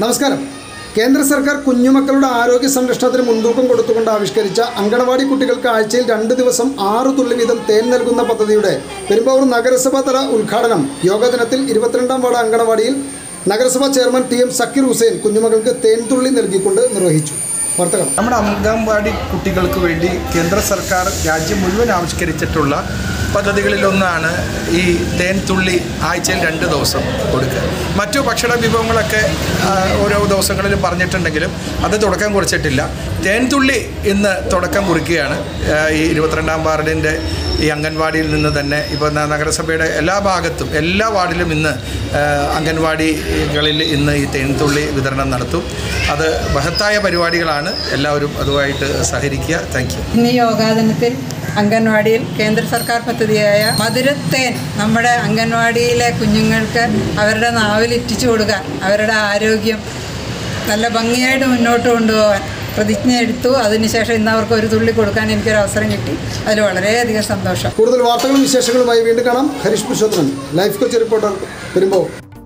നമസ്കാരം. കേന്ദ്ര സർക്കാർ കുഞ്ഞുമക്കളുടെ ആരോഗ്യ സംരക്ഷണത്തിന് മുൻതൂക്കം കൊടുത്തുകൊണ്ട് ആവിഷ്കരിച്ച അങ്കണവാടി കുട്ടികൾക്ക് ആഴ്ചയിൽ രണ്ട് ദിവസം ആറ് തുള്ളി വീതം തേൻ നൽകുന്ന പദ്ധതിയുടെ പെരുമ്പാവൂർ നഗരസഭാ തല ഉദ്ഘാടനം യോഗ ദിനത്തിൽ ഇരുപത്തിരണ്ടാം വാർഡ് അങ്കണവാടിയിൽ നഗരസഭാ chairman T M Zakir Hussain കുഞ്ഞുമക്കൾക്ക് തേൻ തുള്ളി നൽകിക്കൊണ്ട് നിർവഹിച്ചു. വാർത്തകൾ. നമ്മുടെ അംഗൻവാടി കുട്ടികൾക്ക് വേണ്ടി കേന്ദ്ര സർക്കാർ രാജ്യം മുഴുവൻ ആവിഷ്കരിച്ചിട്ടുള്ള പദ്ധതികളിലൊന്നാണ് ഈ തേൻ തുള്ളി ആഴ്ചയിൽ രണ്ട് ദിവസം കൊടുക്കുക. മറ്റു ഭക്ഷണ വിഭവങ്ങളൊക്കെ ഓരോ ദിവസങ്ങളിലും പറഞ്ഞിട്ടുണ്ടെങ്കിലും അത് തുടക്കം കുറിച്ചിട്ടില്ല. തേൻതുള്ളി ഇന്ന് തുടക്കം കുറിക്കുകയാണ്. ഈ ഇരുപത്തിരണ്ടാം വാർഡിന്റെ ഈ അംഗൻവാടിയിൽ നിന്ന് തന്നെ ഇപ്പോൾ നഗരസഭയുടെ എല്ലാ ഭാഗത്തും എല്ലാ വാർഡിലും ഇന്ന് അംഗൻവാടികളിൽ ഇന്ന് ഈ തേൻതുള്ളി വിതരണം നടത്തും. അത് മഹത്തായ പരിപാടികളാണ്. എല്ലാവരും അതുമായിട്ട് സഹകരിക്കുക. താങ്ക് യു ഇന്ന് യോഗാദിനത്തിൽ അംഗൻവാടിയിൽ കേന്ദ്ര സർക്കാർ പദ്ധതിയായ മധുരത്തേൻ നമ്മുടെ അംഗൻവാടിയിലെ കുഞ്ഞുങ്ങൾക്ക് അവരുടെ നാവിൽ ഇറ്റിച്ചു കൊടുക്കാൻ അവരുടെ ആരോഗ്യം നല്ല ഭംഗിയായിട്ട് മുന്നോട്ട് കൊണ്ടുപോകാൻ പ്രതിജ്ഞ എടുത്തു. അതിനുശേഷം ഇന്ന് അവർക്ക് ഒരു തുള്ളി കൊടുക്കാൻ എനിക്കൊരു അവസരം കിട്ടി. അതിൽ വളരെയധികം സന്തോഷം. കൂടുതൽ വാർത്തകളും വിശേഷങ്ങളുമായി വീണ്ടും കാണാം. Harish Purushothaman life coach reporter Perumbavoor.